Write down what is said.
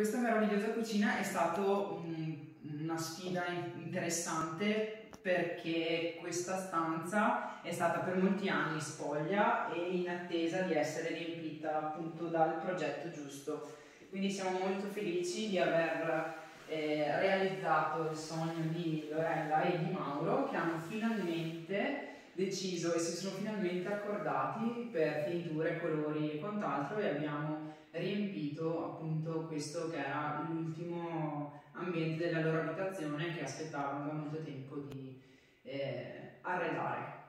Questa meravigliosa cucina è stata un, una sfida interessante perché questa stanza è stata per molti anni spoglia e in attesa di essere riempita appunto dal progetto giusto. Quindi siamo molto felici di aver eh, realizzato il sogno di Lorella e di Mauro che hanno finalmente deciso e si sono finalmente accordati per tinture, colori e quant'altro e abbiamo riempito questo che era l'ultimo ambiente della loro abitazione che aspettavano da molto tempo di eh, arredare.